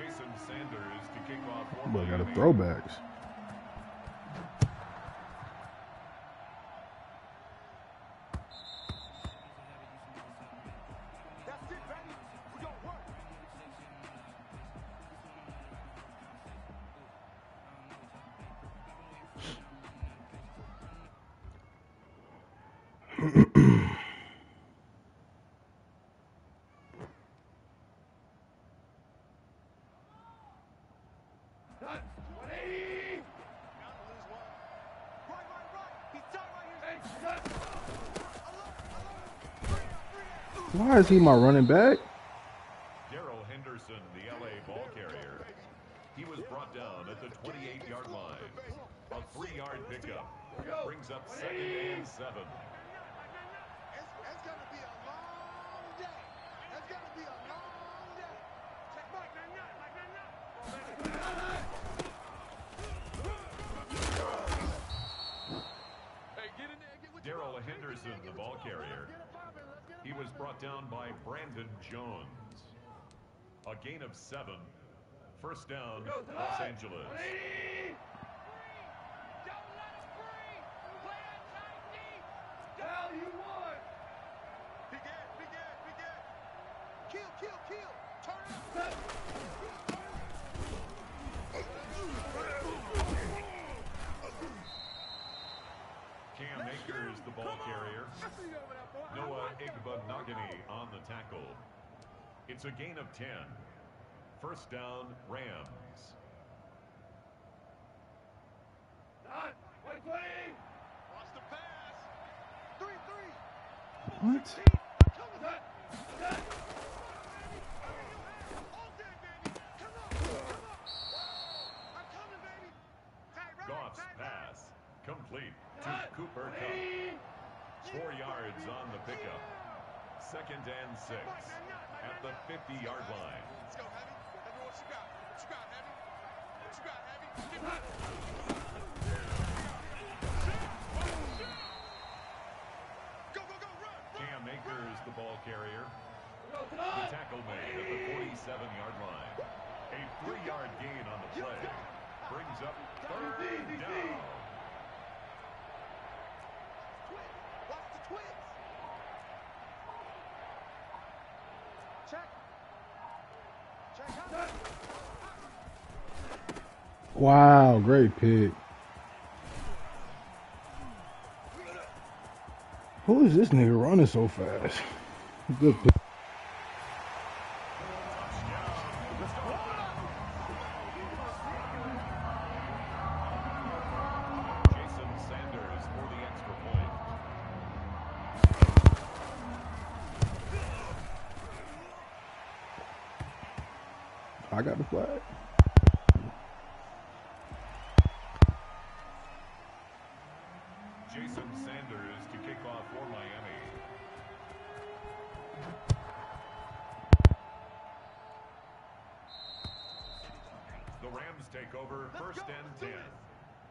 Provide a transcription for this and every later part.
Jason Sanders to kick off for Boy, got a Miami. throwbacks. Why is he my running back? Darrell Henderson, the LA ball carrier. He was brought down at the 28-yard line. A three-yard pickup brings up second and seven. It's, it's gonna be a long day. It's gonna be a long day. Check Mike, man, nut, Mike, man, nut. Darrell Henderson, the ball carrier. He was brought down by Brandon Jones. A gain of seven. First down, Los Angeles. Cam Akers, the ball carrier. Noah Igbinoghene on the tackle. It's a gain of 10. First down, Rams. Watch the pass. Three, three. What? I'm coming. All day, baby. Come on, come on. I'm coming, baby. Tight right, Goff's pass. Complete to Cooper Kupp. Four yards on the pickup. Second and six at the 50-yard line. What you got? What you got, Heavy? What you got, Heavy? Get back. Go, go, go, run, run. Cam Akers, the ball carrier. The tackle made at the 47-yard line. A three-yard gain on the play. Brings up third down. Watch the twins. Check. Wow, great pick. Who is this nigga running so fast? Good pick. I got the flag. Jason Sanders to kick off for Miami. The Rams take over Let's first go. and 10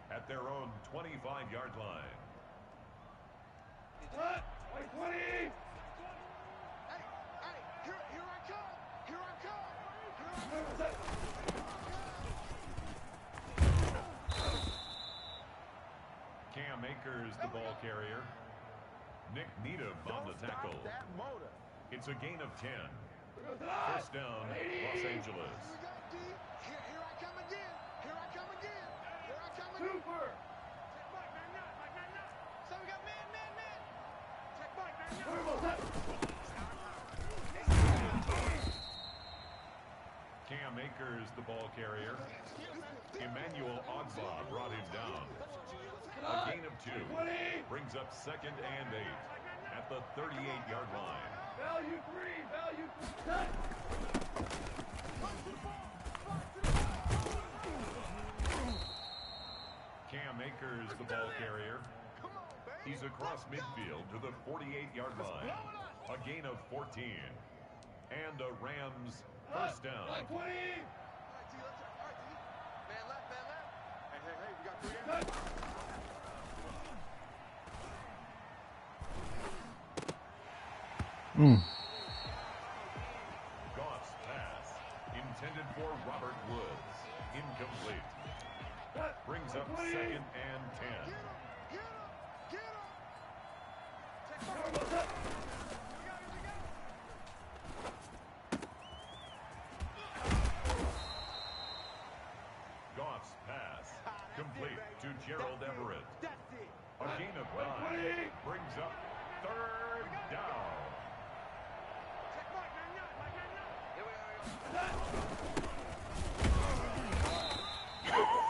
at their own 25-yard line. 20! Cam Akers, the ball carrier. Nik Needham on the tackle. It's a gain of 10. First down, Los Angeles. Here we go, D. Here, here I come again. Here I come again. Here I come again. Super. Check Mike, man, nut, Mike, man, nut. So we got man, man, man. Check Mike, man, nut. Akers, the ball carrier. Emmanuel Ogbah brought him down. A gain of two. Brings up second and eight at the 38-yard line. Value three, value three. Cam Akers, the ball carrier. Come on, baby. He's across midfield to the 48-yard line. A gain of 14. And a Rams First down. Right, 20. Mm. Goff's pass, intended for Robert Woods, incomplete. Brings up second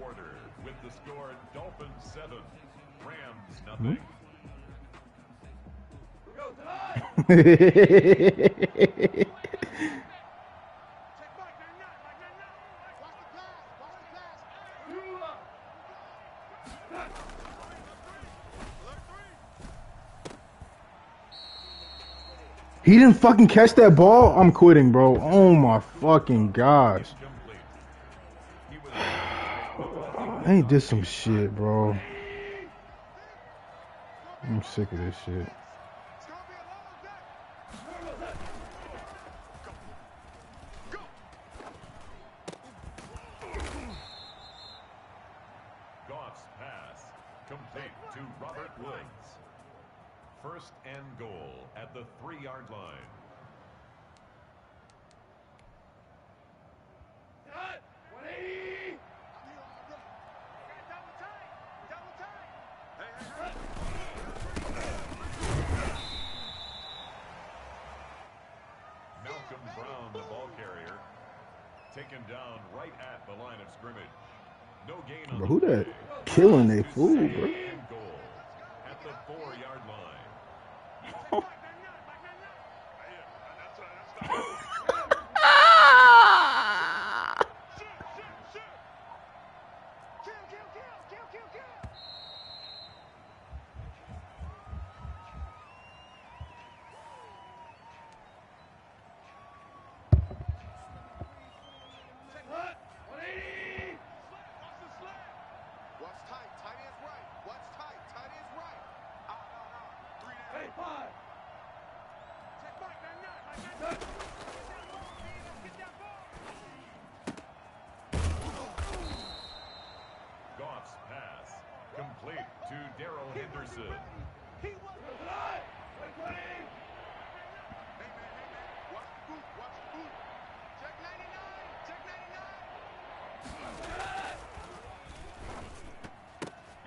quarter with the score Dolphins 7, Rams hmm? nothing. he didn't fucking catch that ball. I'm quitting, bro. Oh my fucking gosh. I Ain't did some shit, bro? I'm sick of this shit. down right at the line of scrimmage. No gain on bro, who that killing they fool? bro?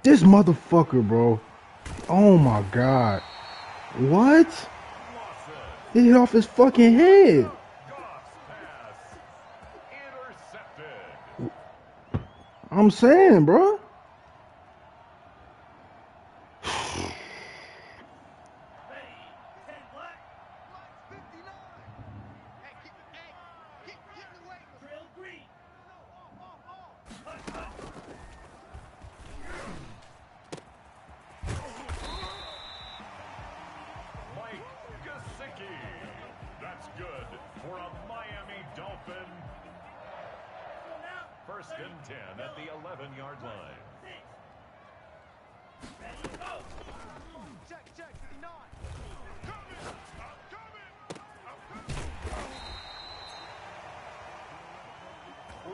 This motherfucker, bro. Oh my god. What? He hit off his fucking head. I'm saying, bro. down at the 11-yard line. Check, check, 59.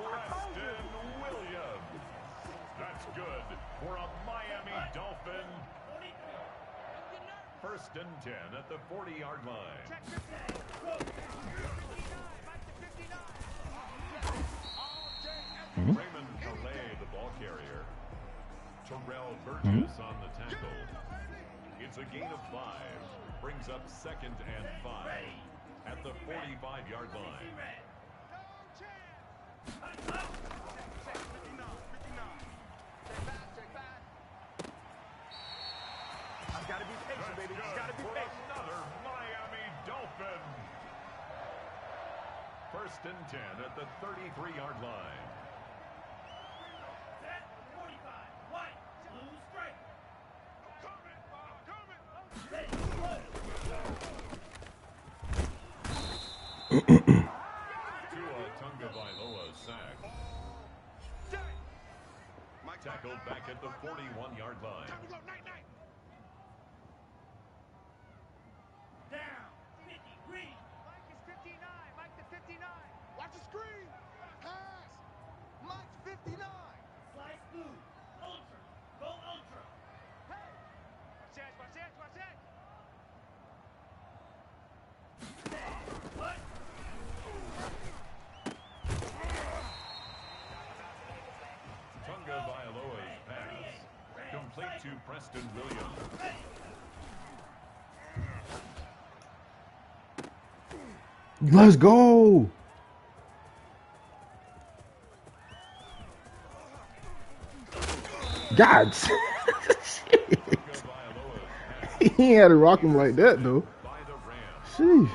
Preston Williams. That's good for a Miami Dolphin. First and 10 at the 40-yard line. Check, check, check. Mm -hmm ball carrier. Terrell Burgess mm-hmm. on the tackle. It's a gain of five. Brings up second and five at the 45-yard line. I've gotta be patient, baby. He's gotta be patient. Another Miami Dolphin. First and ten at the 33-yard line. Tackled back at the 41-yard line. Time to go. Night, night. Down. 50. Green. Mike is 59. Mike to 59. Watch the screen. Pass. Mike's 59. Slice blue. Ultra. Go ultra. Hey. Watch that. Watch that. Watch that. What? Tua Tagovailoa's pass. Complete to Preston Williams. Let's go. God. He had to rock him like that though. by the Rams. Sheesh.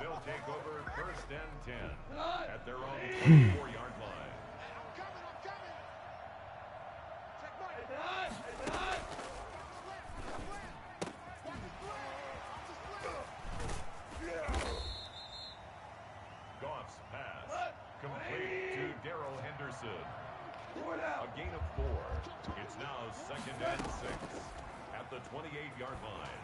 They'll take over first and 10 at their own 24-yard line. I'm coming. I'm coming. Check Mike. Left, left. Watch the split. Watch the split. Goff's pass. Complete to Darrell A gain of four. It's now second and six at the 28-yard line.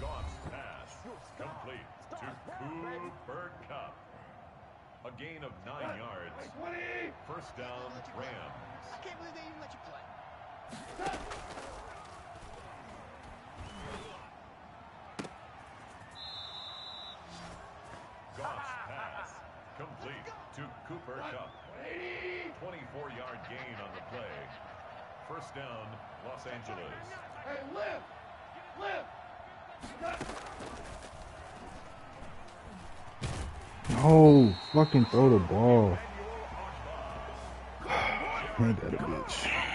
Goff's pass. Complete to Cooper Kupp. A gain of nine yards. First down, Rams. I can't believe they even let you play. 24-yard gain on the play. First down, Los Angeles. Hey, lift. Lift. No, fucking throw the ball. Ain't that a bitch?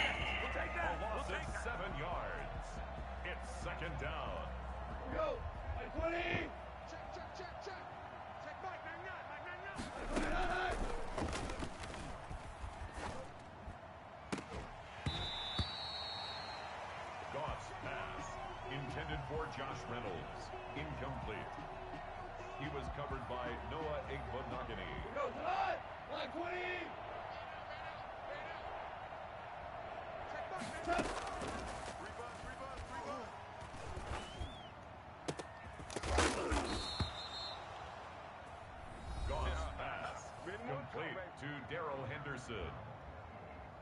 For Josh Reynolds. Incomplete. He was covered by Noah Igbinoghene. Go tonight. Like 20. Check Mike. Nine, nine. Rebuzz, rebuzz, rebuzz. Goff's pass. Complete to Darrell Henderson.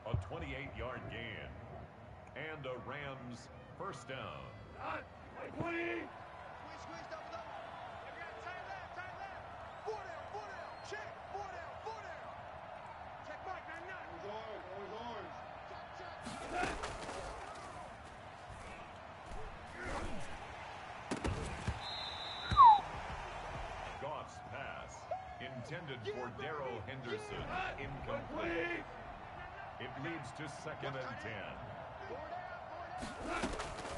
A 28-yard gain. And a Rams first down. Not. Like 20. Squeeze, squeeze, double, double. You got time left, time left. Four down, four down. Check. Four down, four down. Check Mike. Nine, nine. Always orange, always orange. Check, check. Goff's pass. Intended for Darrell Henderson. Incomplete. It leads to second and 10. Four down, four down.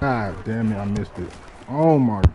God damn it, I missed it. Oh my. his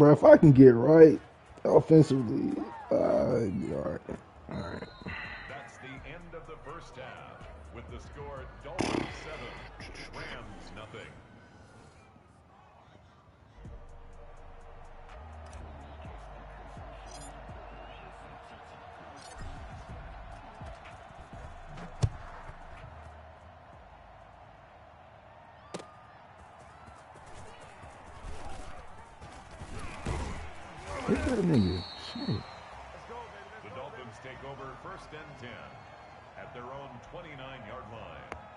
Bro, if I can get right offensively, uh, it'd be alright. Alright. That's the end of the first half. With the score Dolphins 7, Rams nothing. That nigga. Shit. The Dolphins take over first and 10 at their own 29-yard line.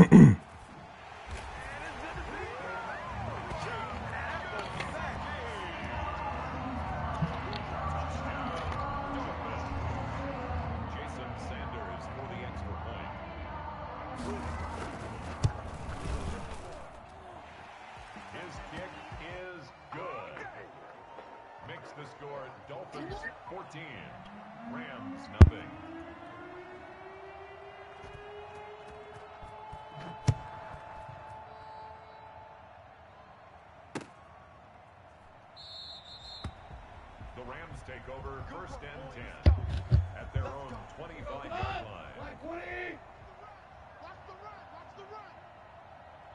mm take over first and 10 at their own 25-yard line. Watch the run. Watch the run.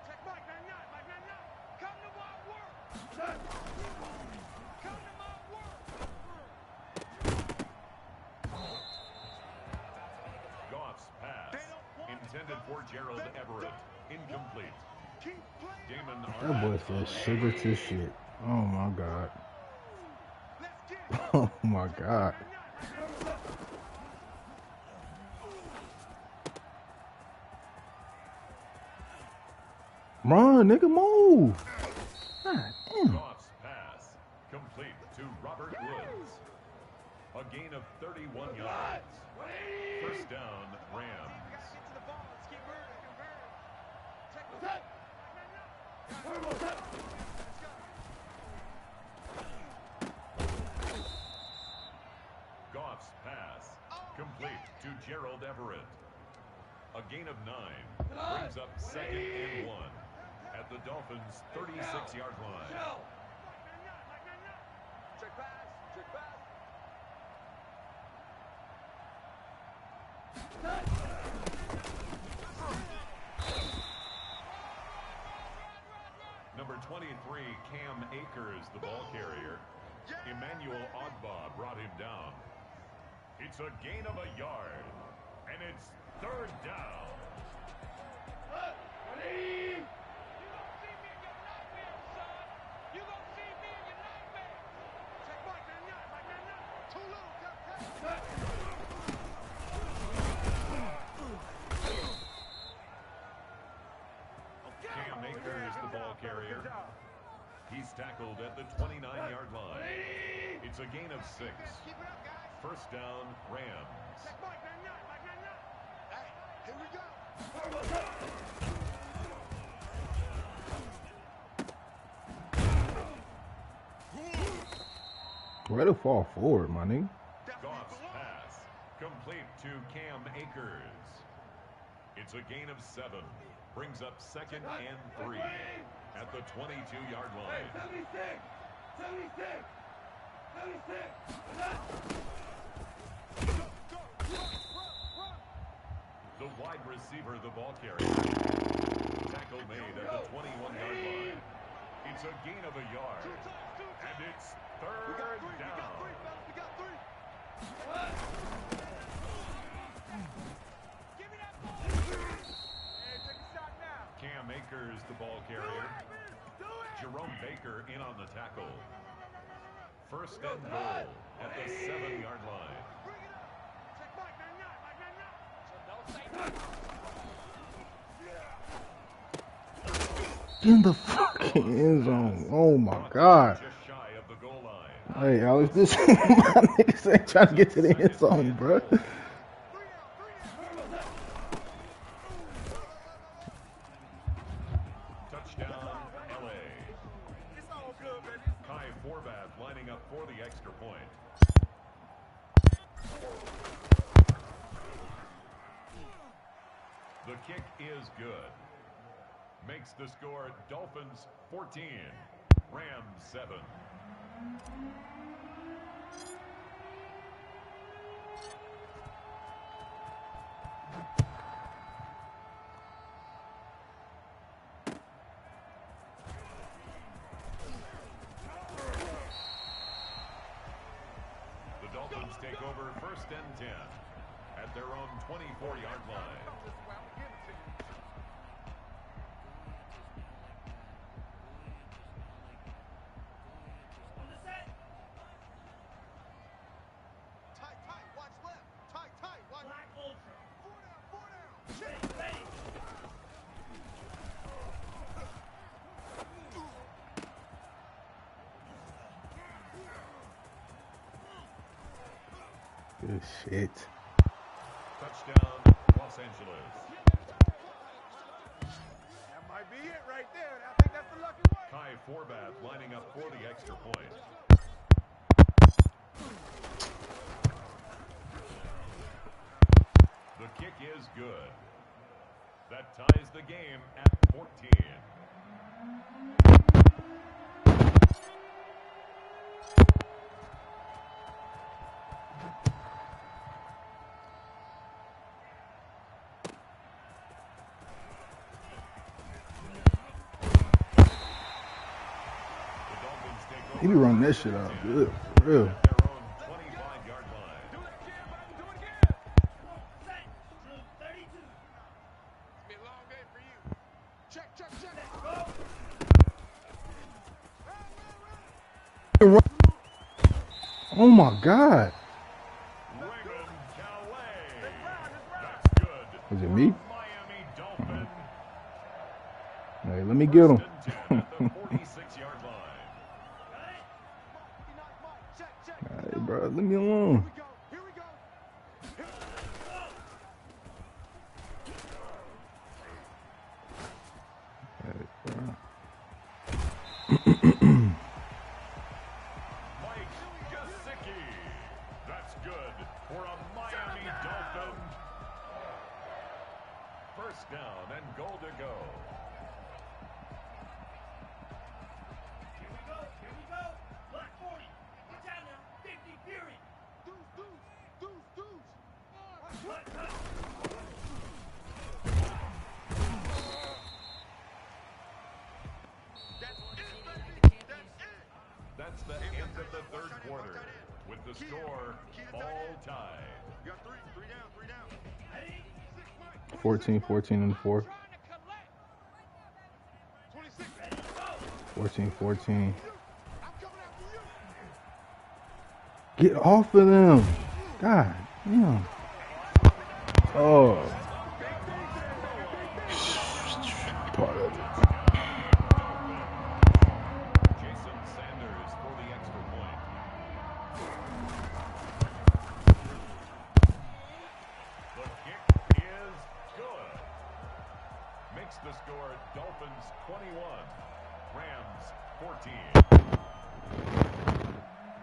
Check Mike. Nine nine. Mike nine nine. Come to my work. Come to my work. Goff's pass intended for Gerald Everett. Incomplete. Damon That boy Arnette on said the sugar to shit. Oh my god. Let's get it. Oh my god. Run, nigga, move. God damn. Goff's pass complete to Robert Woods. A gain of 31 yards. First down, We Rams. gotta get to the ball. Let's keep moving. Convert. Check the Mike nine nine. Let's go. Goff's pass complete to Gerald Everett. A gain of nine brings up second and one at the Dolphins' 36-yard line. Check pass. Check pass. Number 23, Cam Akers, the ball carrier. Emmanuel Ogbah brought him down. It's a gain of a yard, and it's third down. You gon' see me in your nightmare, son. You gon' see me in your nightmare. Check Mike nine nine. Mike nine nine. Too little. Got pass. Cam Akers, the ball carrier. He's tackled at the 29-yard line. It's a gain of six. Keep it up, guys. First down, Rams. Check Mike nine nine. Mike nine nine. Hey, here we go. Way to fall forward, my nigga. Pass complete to Cam Akers. It's a gain of seven. Brings up second and three at the 22-yard line. The wide receiver, the ball carrier. Tackle made at the 21-yard line. It's a gain of a yard. And it's We got third three. We got three, fellas. We got three. Give me that ball. Hey, take a shot now. Cam Akers, the ball carrier. Do it. Jerome Baker in on the tackle. First and goal at the seven-yard line. Bring it up. Check Mike nine nine. Mike nine nine. Don't say In the fucking end zone. Oh my god. Just shy of the goal line. Hey, Alex, this my niggas ain't trying to get to the end zone, bro. Three down. Three down. Touchdown, LA. It's all good, baby. Kai Forbath lining up for the extra point. The kick is good. Makes the score Dolphins 14, Rams 7. The Dolphins take over first and 10 at their own 24-yard line. Shit. Touchdown, Los Angeles. That might be it right there. I think that's the lucky one. Kai Forbath lining up for the extra point. The kick is good. That ties the game at 14. He be running that shit out good, for real. At their own 25-yard line. Set. Drill 32. Be a long day for you. Check, check, check. Oh my god. Is it me? Hey, let me get him. Good for a Miami Dolphin. First down and goal to go. The score all tied. You got three, three down, three down. 14, 14 in the fourth. 26. 14, 14. I'm coming after you. Get off of them. God damn. Oh.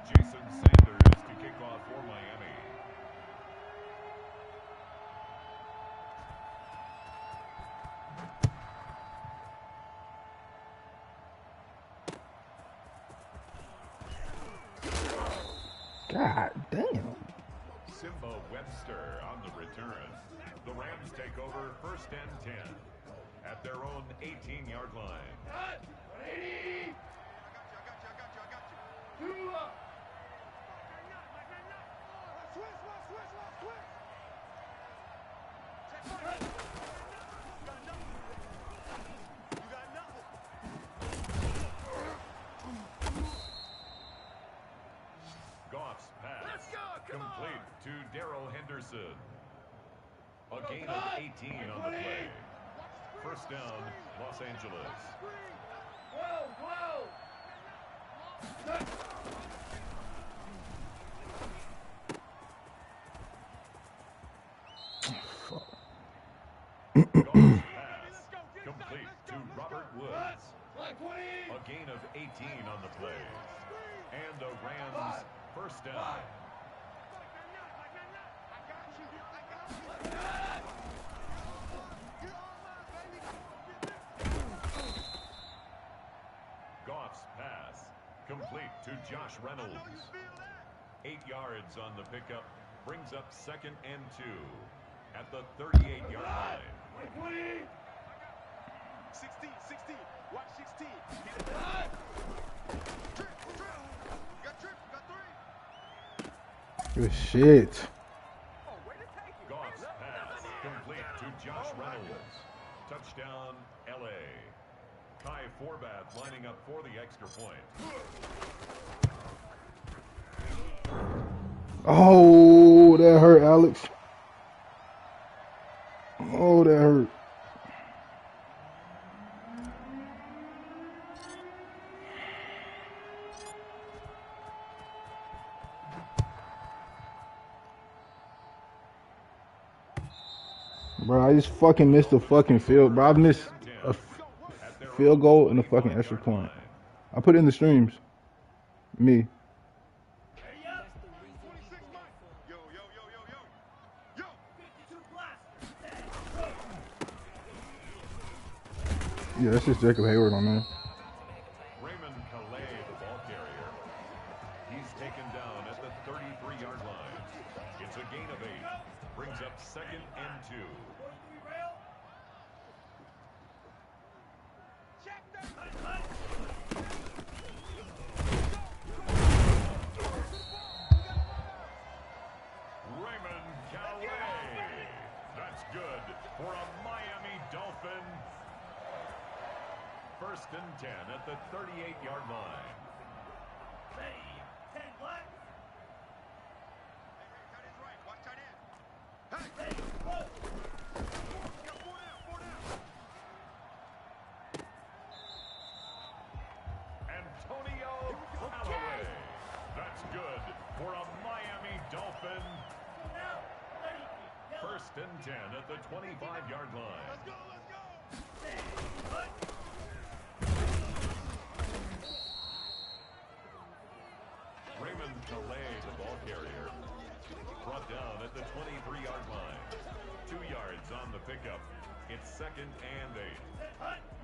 Jason Sanders to kick off for Miami. God damn. Simba Webster on the return. The Rams take over first and 10 at their own 18-yard line. I to Darrell Henderson. A gain of 18 on the play. First down, Los Angeles. Whoa, whoa. Goff's pass complete to Robert Woods. Black 20. A gain of 18 on the play. And a Rams first down. Complete to Josh I know you Reynolds. Eight yards on the pickup brings up second and two at the 38-yard line. Black 20. 16, 16. Watch 16. Hit it down. Trip, trip. Got three. Good shit. Oh, way to take it. Goff's pass complete to Josh Reynolds. Touchdown, L.A. Kai Forbath lining up for the extra point. Oh, that hurt, Alex. Oh, that hurt. Bro, I just fucking missed the fucking field, bro. I've missed field goal and a fucking extra point. I put it in the streams. Me. Ready up. 26 Mike. Yo, yo, yo, yo, yo. Yo. 52 blaster. Set. Yeah, that's just Jacob Heyward on there. Raymond Calais, the ball carrier. He's taken down at the 33-yard line. It's a gain of eight. Brings up second and two. 43 rail. Check that. Cut, cut. First and 10 at the 38-yard line. Ready. Ten black. Tight end's right. Watch tight end. Hey, Ready. Go. you got four down, four down. Antonio Callaway. That's good for a Miami Dolphin. Go now. Ready. Yellow. First and 10 at the 25-yard line. Let's go, let's go. Set. Hut. Raymond Calais, the ball carrier. Brought down at the 23-yard line. Two yards on the pickup. It's second and eight.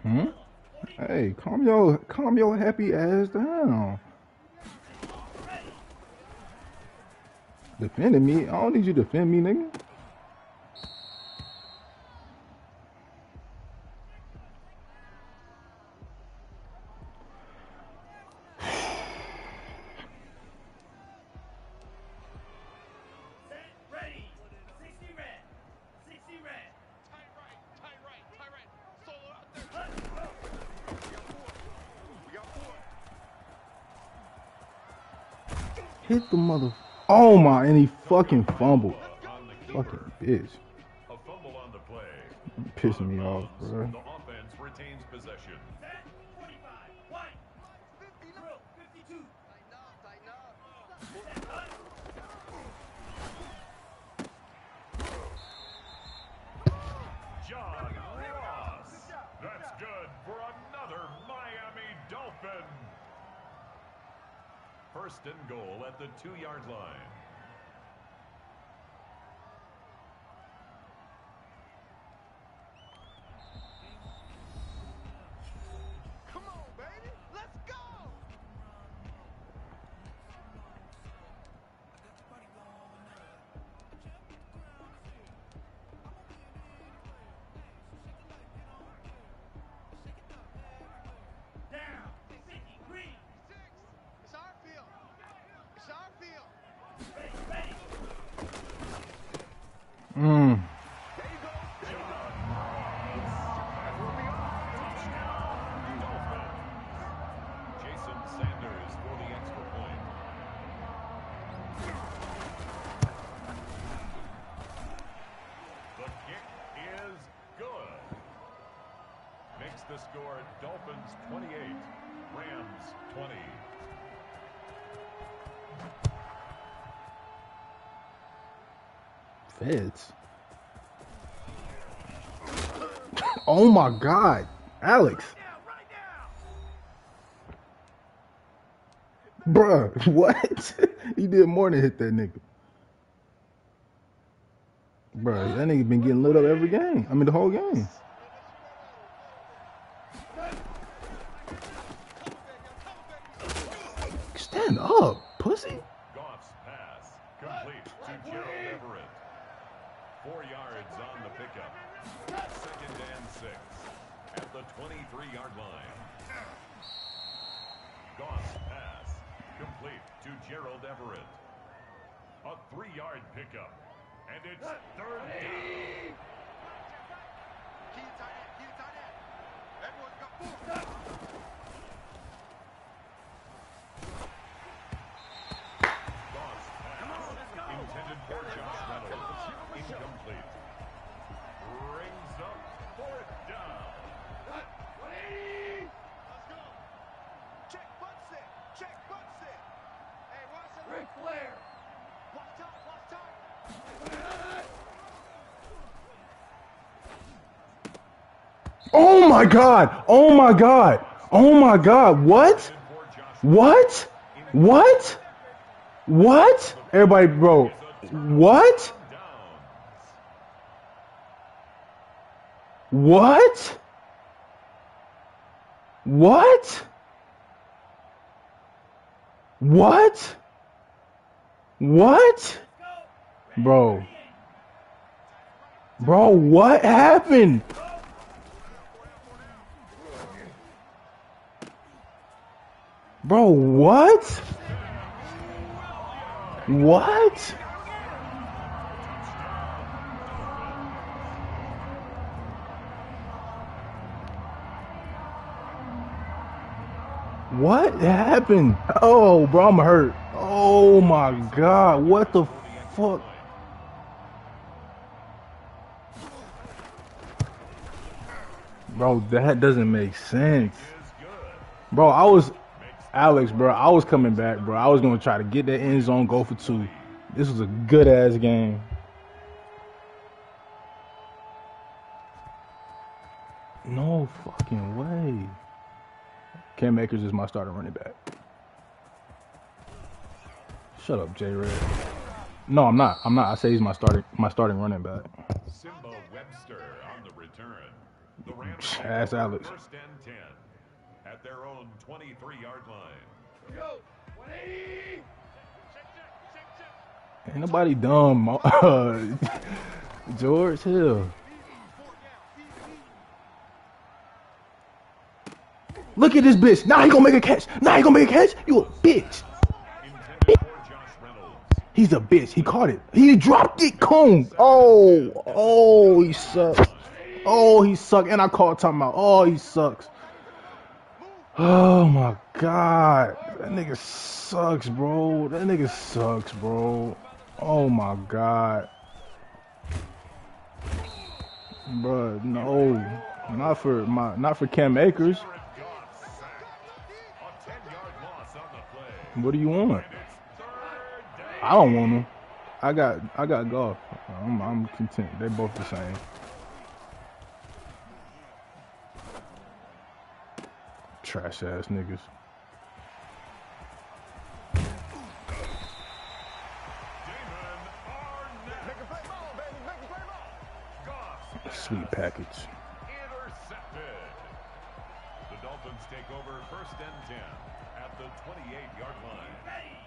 Hmm? Hey, calm your calm your happy ass down. Defending me? I don't need you to defend me, nigga. Mother. Oh my, and he fucking fumbled. On the keeper. Fucking bitch. A fumble on the play. Pissing me off, bro. The offense retains possession. Set. Forty-five. White. Drill. Fifty-two. Tighten up, tighten up. Set. Hut. John Ross. That's good for another Miami Dolphin. First and goal at the two-yard line. Makes score Dolphins 28, Rams 20. Feds. Oh my god. Alex. Bruh, what? he did more than hit that nigga. Bruh, that nigga been getting lit up every game. I mean, the whole game. Stand up, pussy. Goff's pass complete to Gerald Everett. Four yards on the pickup. Second and six at the 23-yard line. Goff's pass complete to Gerald Everett. A three-yard pickup. And it's third down. Key to tight end, key to tight end. Everyone's got four. Goff's pass intended for Josh Reynolds. Incomplete. Brings up fourth down. Let's go. Check butt sit. Check butt sit. Hey, watch the Ric Flair. Watch time, watch time. Oh my god. Oh my god. Oh my god. What? What? What? What? Everybody, bro. What? What? What? What? What? Bro. Bro, what happened? Bro, what? What? What happened? Oh, bro, I'm hurt. Oh my god, what the fuck? Bro, that doesn't make sense. Bro, I was Alex, bro. I was coming back, bro. I was gonna try to get that end zone, go for two. This was a good ass game. No fucking way. Cam Akers is my starting running back. Shut up, J Red. No, I'm not. I'm not. I say he's my starting my starting running back. Nsimba Webster on the return. The Rams Ass Alex. First and 10 at their own 23-yard line. Go. 180. Ain't nobody dumb. Mo- uh, George Hill. Look at this bitch. Now he gonna make a catch. Now he gonna make a catch. You a bitch. Intended for Josh Reynolds. He's a bitch. He caught it. He dropped it. Cone. Oh, oh, he sucks. Oh, he sucks. And I called talking about. Oh, he sucks. Oh my god, that nigga sucks, bro. That nigga sucks, bro. Oh my god, bro. No, not for my, not for Cam Akers. Jared Goff sacked. A 10-yard loss on the play. What do you want? I don't want him. I got, I got Goff. I'm, I'm content. They're both the same. Trash ass niggas. Damon Arnette. Make a play ball, baby. Make a play ass Goff's Sweet package. intercepted. The Dolphins take over first and 10 at the 28-yard line.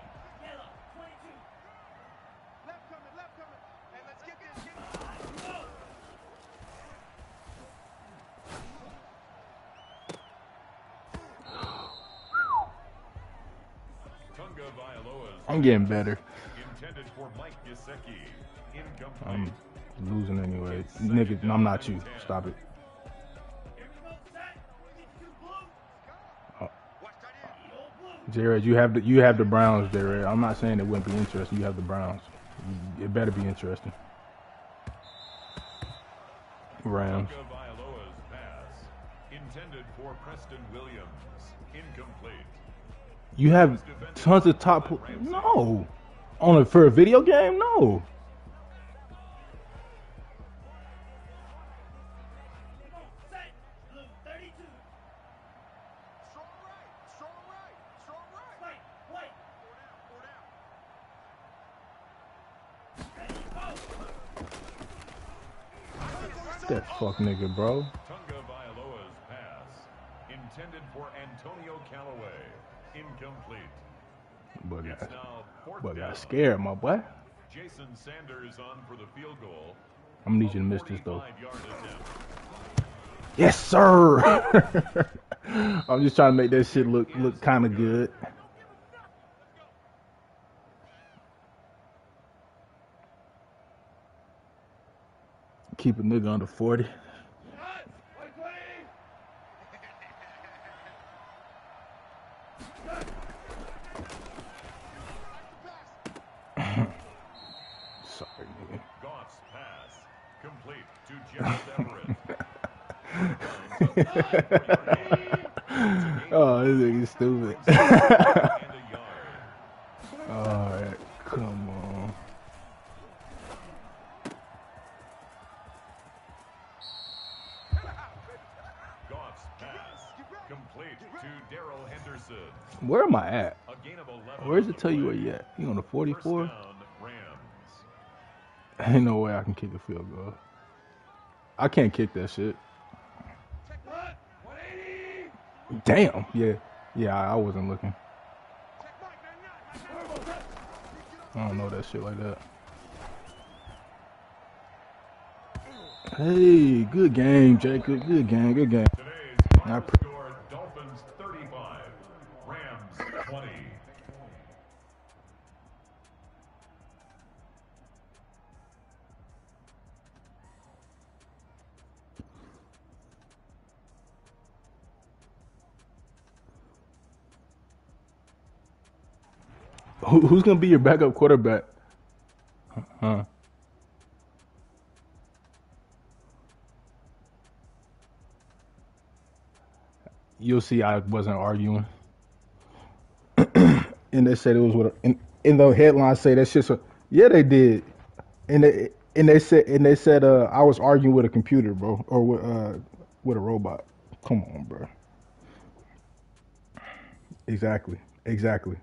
I'm getting better. intended for Mike Gesicki. Incomplete. I'm losing anyway. Nigga, I'm not you. Stop it. Here we go. Set. Get two blue. Watch tight end. The old blue. Jared, you have the you have the Browns, Jared. I'm not saying it wouldn't be interesting. You have the Browns. It better be interesting. Rams. Tunga Vailoa's pass intended for Preston Williams. Incomplete. You have tons of top. No, on a, for a video game, no. Set. Blue. 32. Strong right. Strong right. Strong right. White. White. Four down. Four down. Ready. Go. That fuck nigga, bro. Tagovailoa's pass intended for Antonio Callaway. Incomplete. But It's got, now fourth but down. got scared, my boy. Jason Sanders on for the field goal. I'm gonna need you to miss this though. Yes, sir. I'm just trying to make that shit look look kind of good. Keep a nigga under 40. White plane. Sorry, nigga. Goff's pass complete to Gerald Everett. Oh, this nigga stupid. and a yard. Alright, come on. Goff's pass complete to Darrell Henderson. Where am I at? A gain of 11. Where does it tell you where you at? You on the First 44? down, Rams. Ain't no way I can kick a field goal. I can't kick that shit. What? 180. Damn. Yeah. Yeah, I wasn't looking. Check Mike. 99. I don't know that shit like that. Hey, good game, Jacob. Good game. Good game. Who, who's gonna be your backup quarterback? Huh? You'll see. I wasn't arguing, and they said it was what. And in the headline say that shit's. A, yeah, they did, and they and they said and they said uh, I was arguing with a computer, bro, or with uh, with a robot. Come on, bro. Exactly. Exactly.